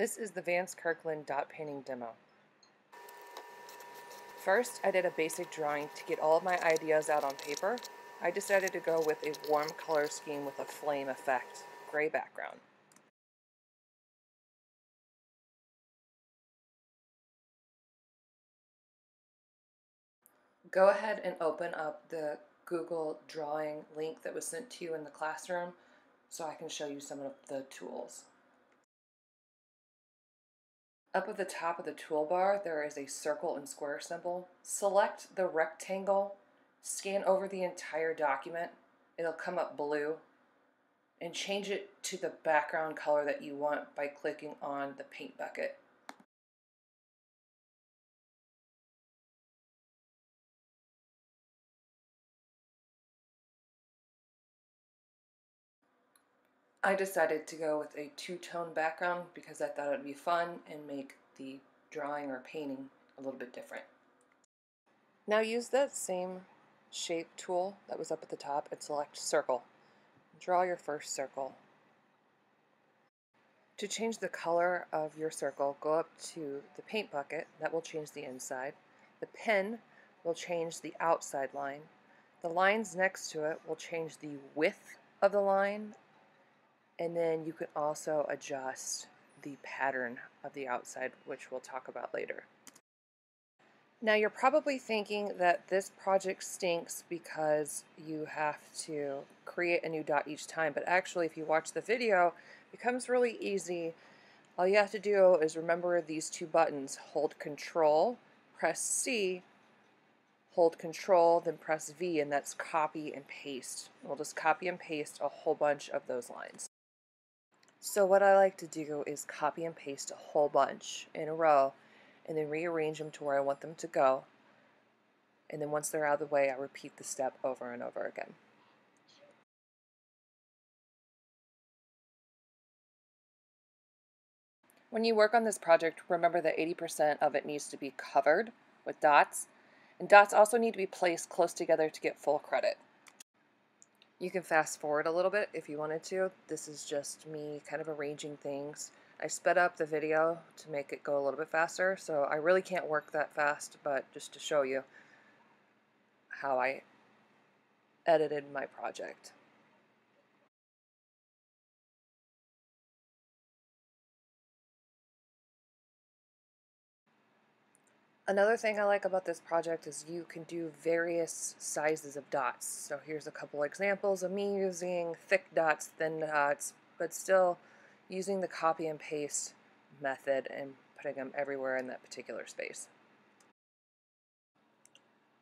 This is the Vance Kirkland dot painting demo. First, I did a basic drawing to get all of my ideas out on paper. I decided to go with a warm color scheme with a flame effect, gray background. Go ahead and open up the Google Drawing link that was sent to you in the classroom so I can show you some of the tools. Up at the top of the toolbar, there is a circle and square symbol. Select the rectangle, scan over the entire document. It'll come up blue and change it to the background color that you want by clicking on the paint bucket. I decided to go with a two-tone background because I thought it would be fun and make the drawing or painting a little bit different. Now use that same shape tool that was up at the top and select circle. Draw your first circle. To change the color of your circle, go up to the paint bucket, that will change the inside. The pen will change the outside line. The lines next to it will change the width of the line and then you can also adjust the pattern of the outside, which we'll talk about later. Now you're probably thinking that this project stinks because you have to create a new dot each time, but actually if you watch the video, it becomes really easy. All you have to do is remember these two buttons. Hold Control, press C, hold Control, then press V, and that's copy and paste. We'll just copy and paste a whole bunch of those lines. So what I like to do is copy and paste a whole bunch in a row and then rearrange them to where I want them to go. And then once they're out of the way, I repeat the step over and over again. When you work on this project, remember that 80% of it needs to be covered with dots, and dots also need to be placed close together to get full credit. You can fast forward a little bit if you wanted to. This is just me kind of arranging things. I sped up the video to make it go a little bit faster, so I really can't work that fast, but just to show you how I edited my project. Another thing I like about this project is you can do various sizes of dots. So here's a couple examples of me using thick dots, thin dots, but still using the copy and paste method and putting them everywhere in that particular space.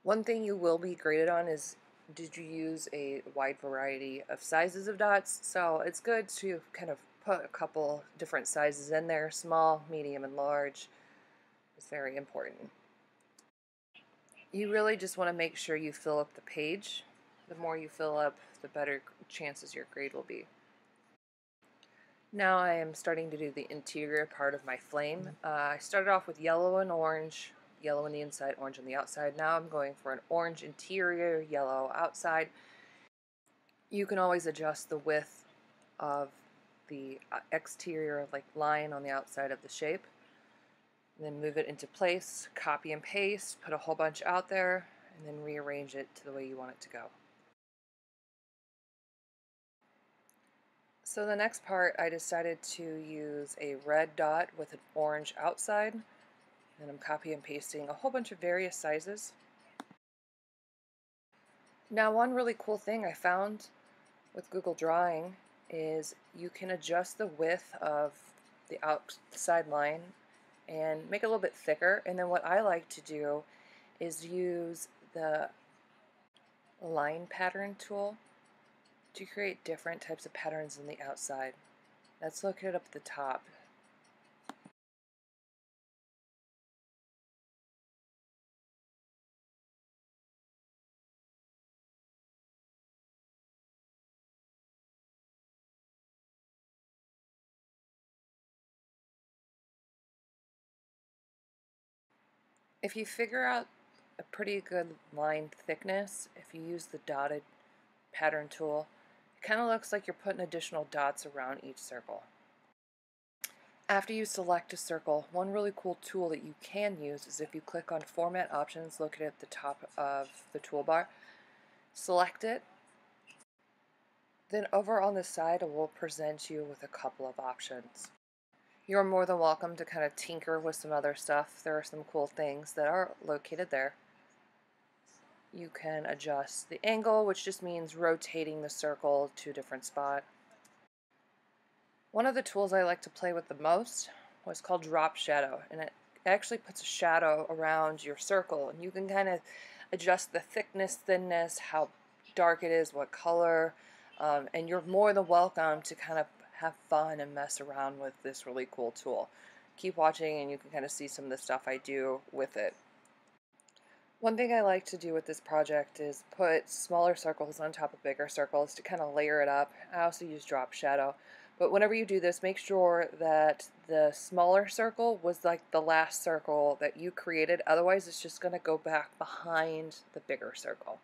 One thing you will be graded on is did you use a wide variety of sizes of dots? So it's good to kind of put a couple different sizes in there, small, medium, and large. It's very important. You really just want to make sure you fill up the page. The more you fill up, the better chances your grade will be. Now I am starting to do the interior part of my flame. Uh, I started off with yellow and orange, yellow on the inside, orange on the outside. Now I'm going for an orange interior, yellow outside. You can always adjust the width of the uh, exterior like line on the outside of the shape and then move it into place, copy and paste, put a whole bunch out there, and then rearrange it to the way you want it to go. So the next part, I decided to use a red dot with an orange outside, and I'm copy and pasting a whole bunch of various sizes. Now one really cool thing I found with Google Drawing is you can adjust the width of the outside line and make it a little bit thicker. And then what I like to do is use the line pattern tool to create different types of patterns on the outside. Let's look at it up at the top. If you figure out a pretty good line thickness, if you use the dotted pattern tool, it kind of looks like you're putting additional dots around each circle. After you select a circle, one really cool tool that you can use is if you click on Format Options located at the top of the toolbar, select it, then over on the side it will present you with a couple of options. You're more than welcome to kind of tinker with some other stuff. There are some cool things that are located there. You can adjust the angle, which just means rotating the circle to a different spot. One of the tools I like to play with the most was called Drop Shadow, and it actually puts a shadow around your circle, and you can kind of adjust the thickness, thinness, how dark it is, what color, um, and you're more than welcome to kind of have fun and mess around with this really cool tool. Keep watching and you can kind of see some of the stuff I do with it. One thing I like to do with this project is put smaller circles on top of bigger circles to kind of layer it up. I also use drop shadow. But whenever you do this, make sure that the smaller circle was like the last circle that you created. Otherwise, it's just going to go back behind the bigger circle.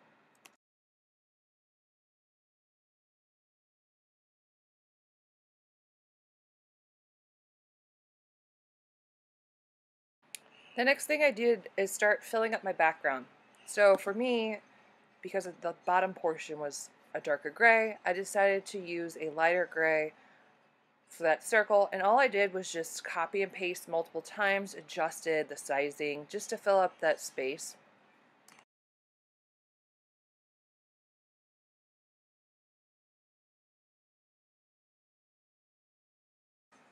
The next thing I did is start filling up my background. So for me, because the bottom portion was a darker gray, I decided to use a lighter gray for that circle and all I did was just copy and paste multiple times, adjusted the sizing just to fill up that space.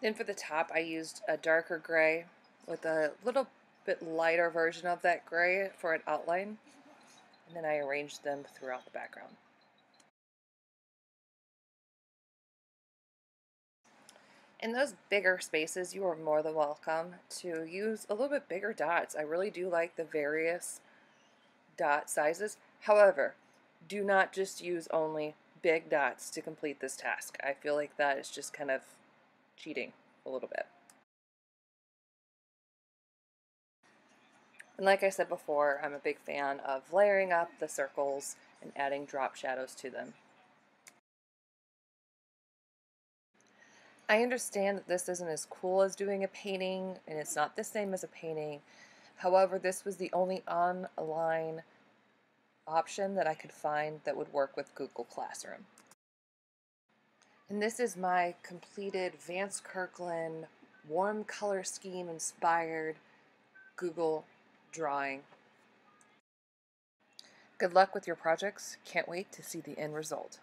Then for the top I used a darker gray with a little bit lighter version of that gray for an outline and then I arranged them throughout the background. In those bigger spaces, you are more than welcome to use a little bit bigger dots. I really do like the various dot sizes. However, do not just use only big dots to complete this task. I feel like that is just kind of cheating a little bit. And like I said before, I'm a big fan of layering up the circles and adding drop shadows to them. I understand that this isn't as cool as doing a painting and it's not the same as a painting. However, this was the only online option that I could find that would work with Google Classroom. And this is my completed Vance Kirkland warm color scheme inspired Google drawing. Good luck with your projects. Can't wait to see the end result.